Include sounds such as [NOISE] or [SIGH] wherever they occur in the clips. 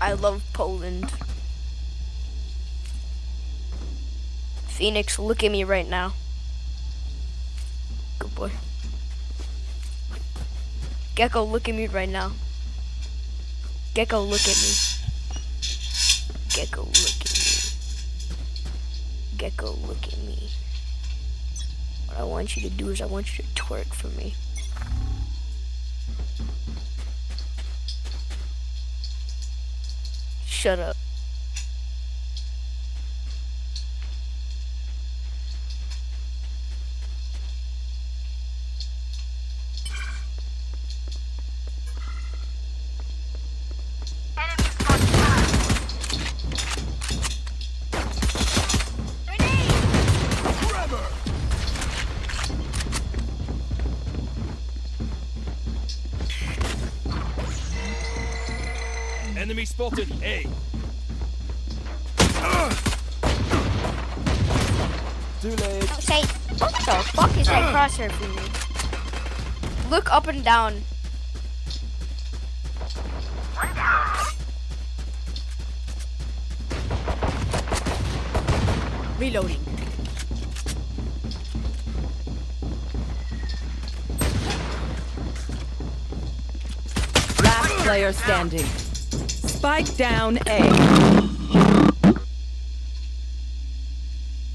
I love Poland. Phoenix, look at me right now. Good boy. Gecko, look at me right now. Gecko, look at me. Gecko, look at me. Gecko, look at me. What I want you to do is I want you to twerk for me. Shut up. Spotted. A. Too late. Say, what the fuck is that crosshair for me? Look up and down. Reloading. Last player standing. Spike down A.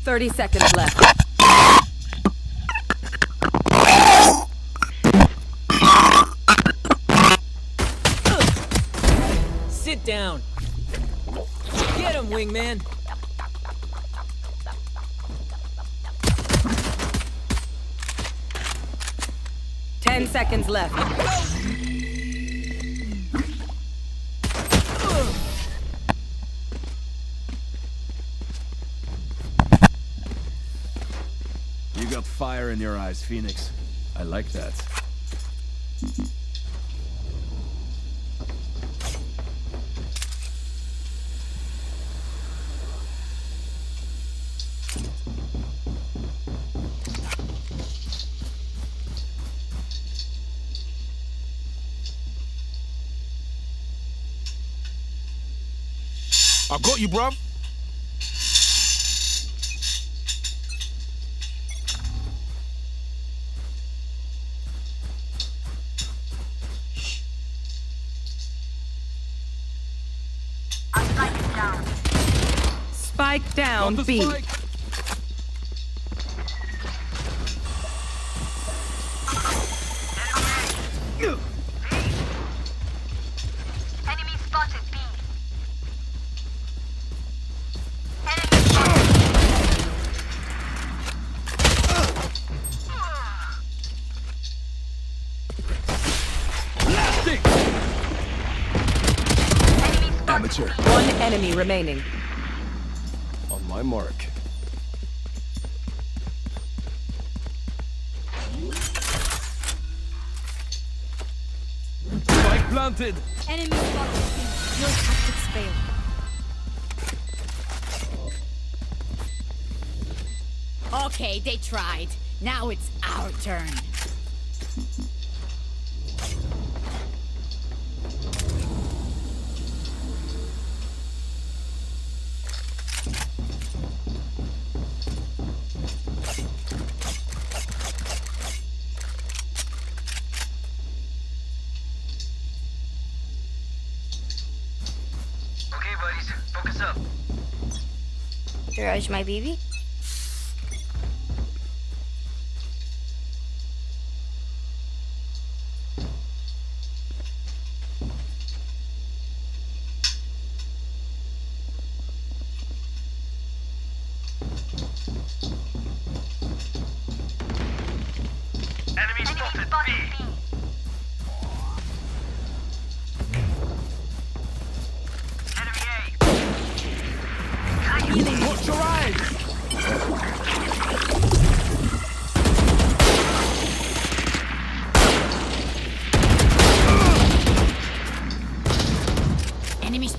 30 seconds left. Sit down. Get him, wingman. Ten seconds left. You got fire in your eyes, Phoenix. I like that. I got you, bruv. Spike down Got the B. spike. Enemy spotted B. Blasting! Amateur. One enemy remaining. On mark. Spike planted! Enemy spotted. Your tactics fail. Okay, they tried. Now it's our turn. Eyes, my baby.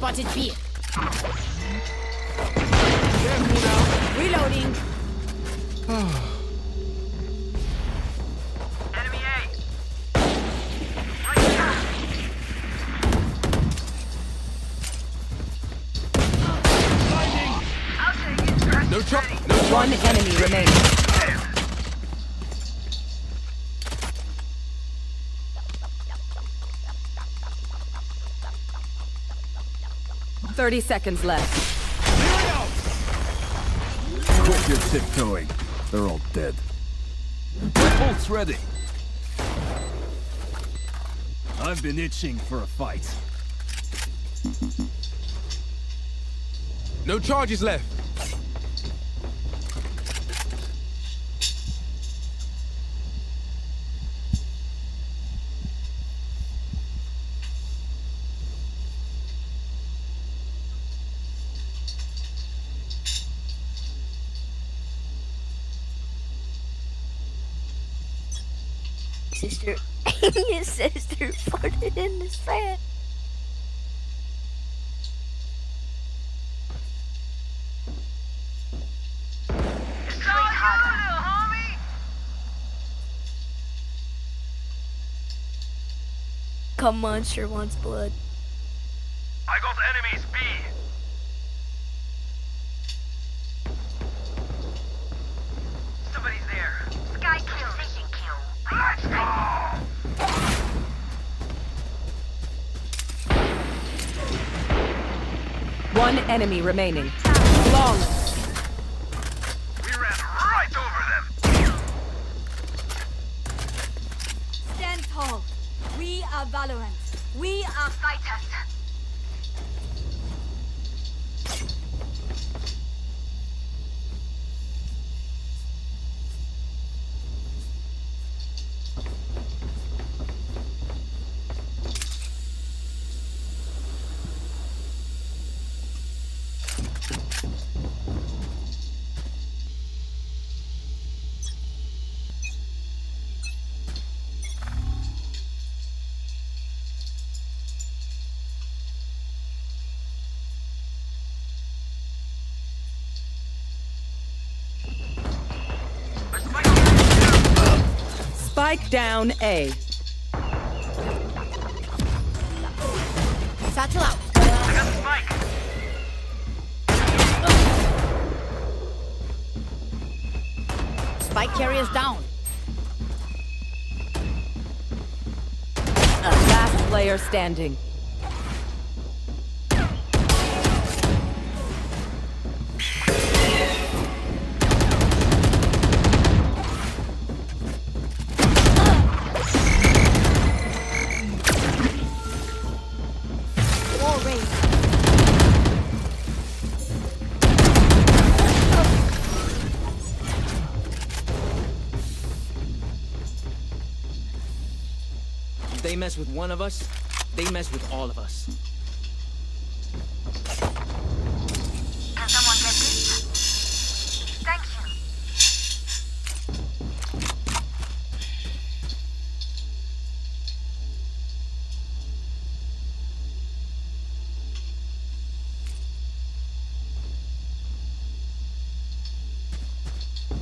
Spotted B. 30 seconds left. Quit your tiptoeing. They're all dead. Bolt's ready. I've been itching for a fight. No charges left. Come monster wants blood. I got enemies B. Somebody's there. Sky kill. Vision kill. Let's go! One enemy remaining. Long. Down A. satchel out. I got Spike. Spike carriers down. Last player standing. Mess with one of us, they mess with all of us. Can someone get this? Thank you.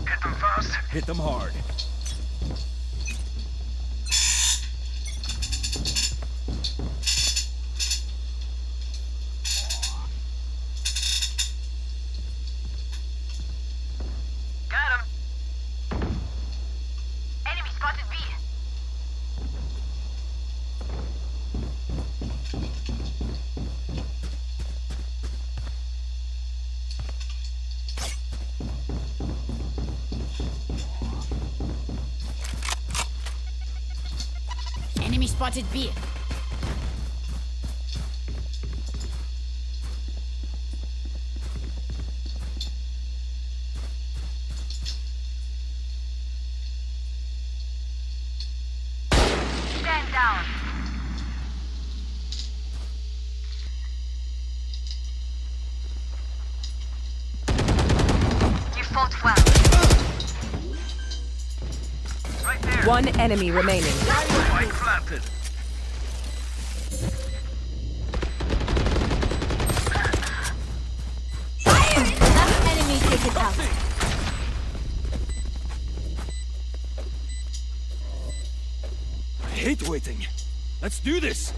Hit them fast. Hit them hard. Enemy spotted B. Stand down. You fought well. Right. One enemy remaining. Hate waiting. Let's do this.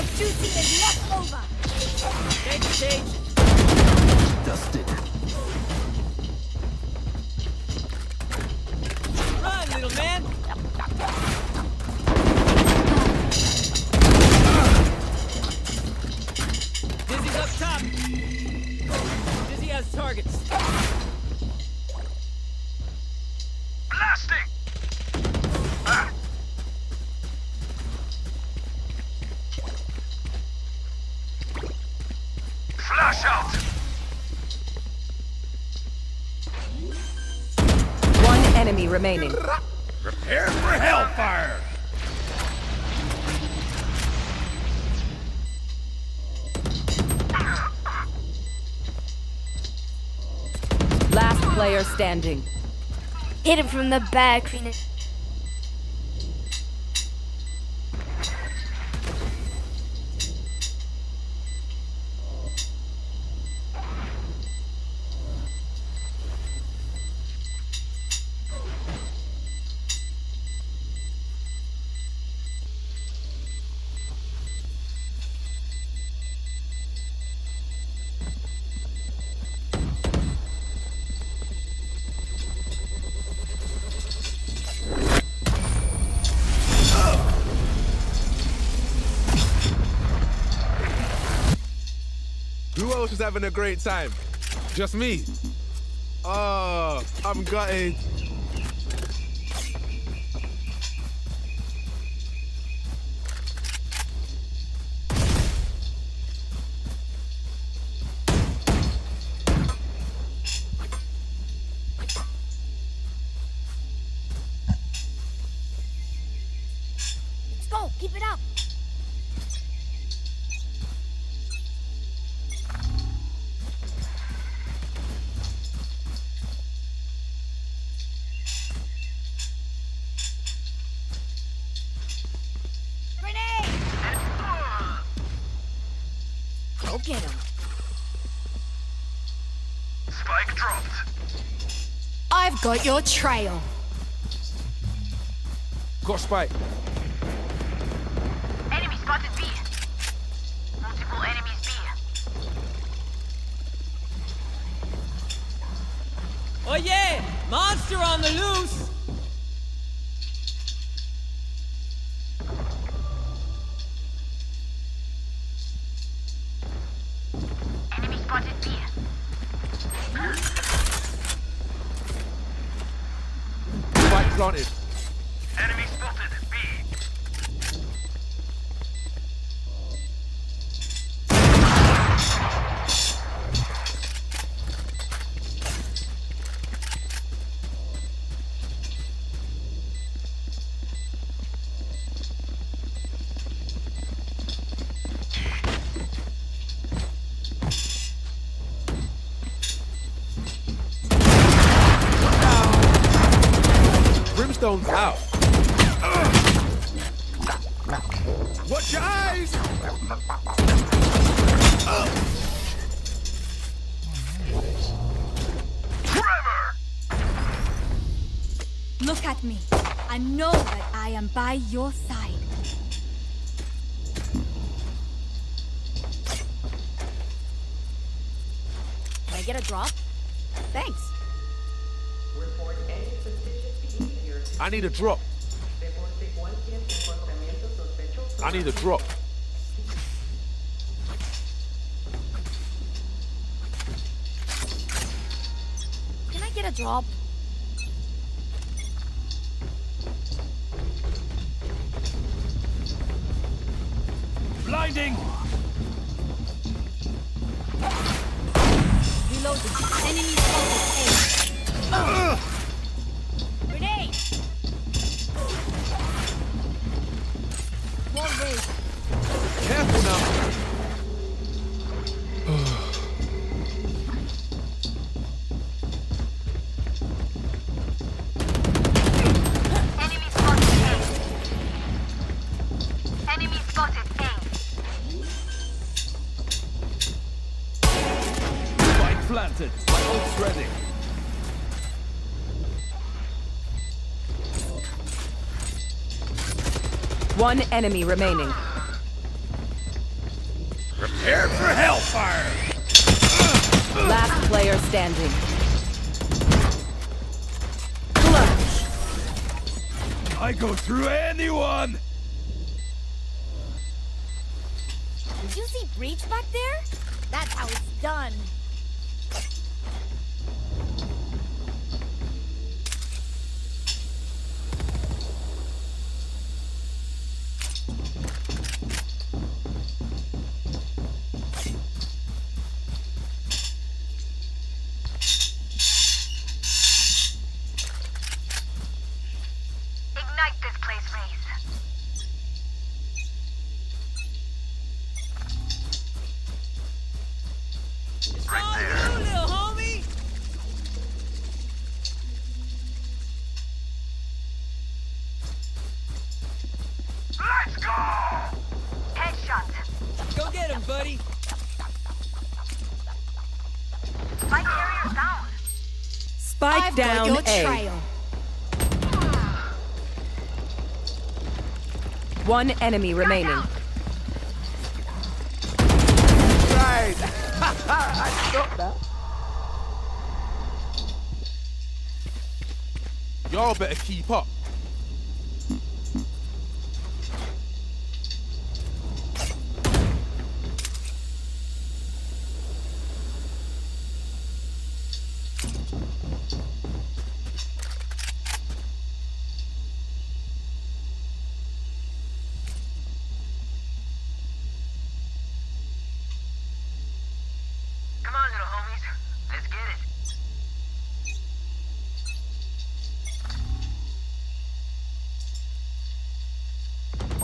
Your duty is not over. Change the stage! Dusted. Player standing. Hit him from the back. Phoenix. Else is having a great time? Just me. Oh, I'm gutted. Go get him. Spike dropped. I've got your trail. Got spike. Enemy spotted B. Multiple enemies B. Oh yeah! Monster on the loose! Brimstone's out. Watch your eyes! Trevor! Look at me. I know that I am by your side. Can I get a drop? Thanks. I need a drop. I need a drop. Can I get a drop? Blinding! Reloading. Enemy spotted A. Grenade! One enemy remaining. Prepare for hellfire! Last player standing. Clutch. I go through anyone! Did you see Breach back there? That's how it's done. I've down got your A. trail. One enemy remaining. Right! [LAUGHS] I got that. Y'all better keep up.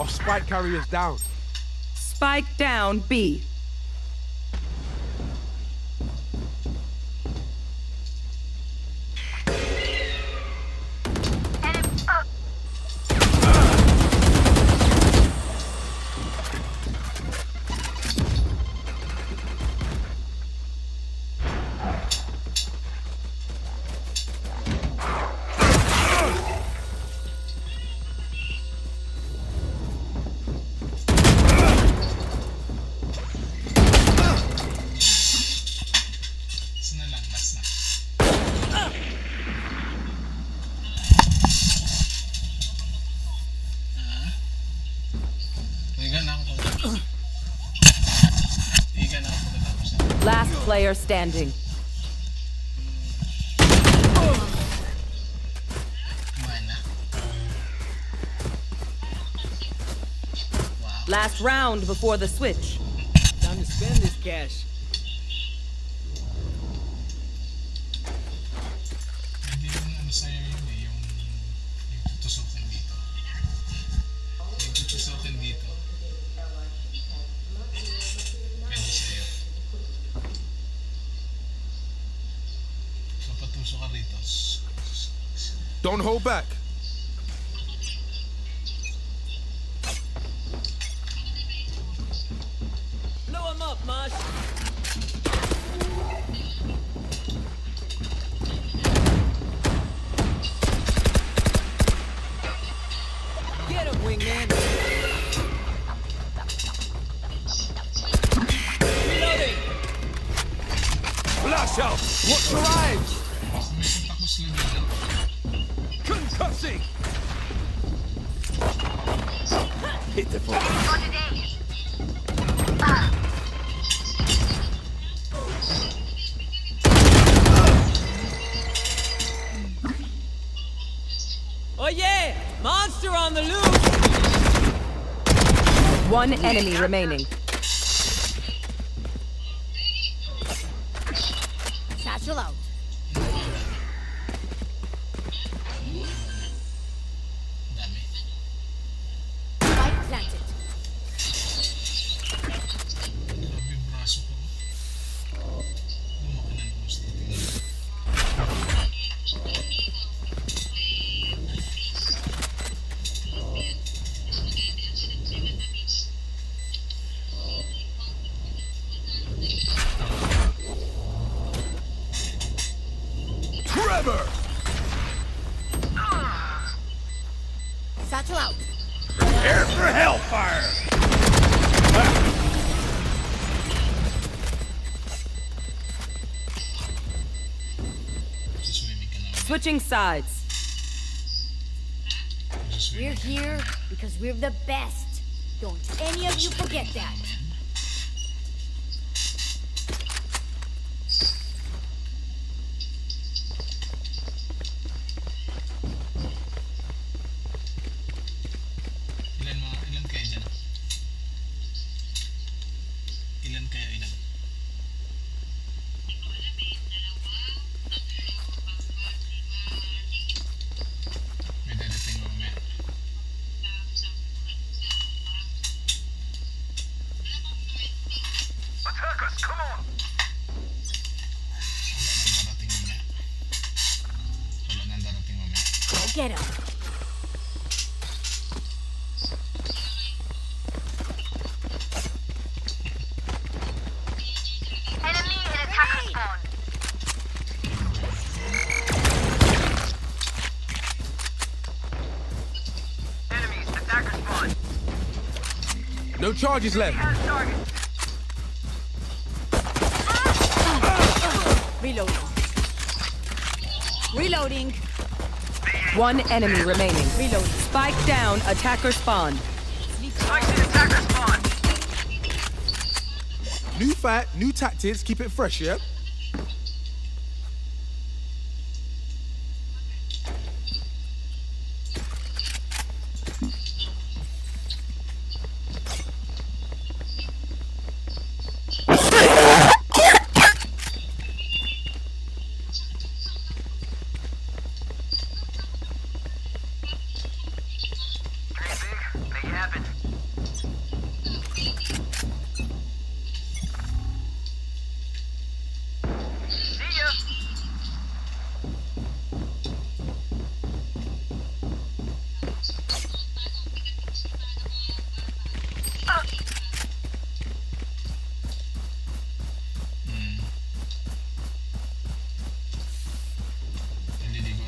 Spike carriers down. Spike down B. player standing. Kumain na. Wow. Last round before the switch. Time to spend this cash. Back. One enemy remaining. Satchel out. Switching sides. We're here because we're the best. Don't any of you forget that. Nang darating mamaya. Go get him. Enemy in attacker spawn. Enemies, attacker spawn. No charges left. Reloading. Reloading. One enemy remaining. Reloading. Spike down, attacker spawn. Spikes in attacker spawn. New fight, new tactics. Keep it fresh, yeah?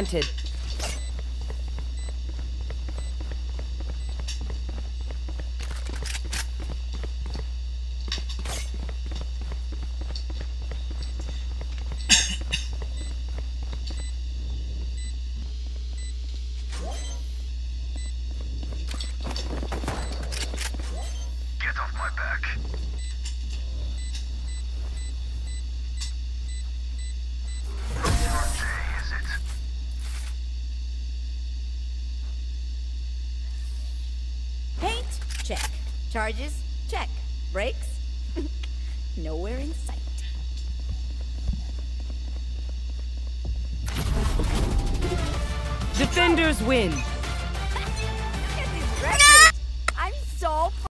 Planted. Charges? Check. Brakes? [LAUGHS] Nowhere in sight. Defenders win.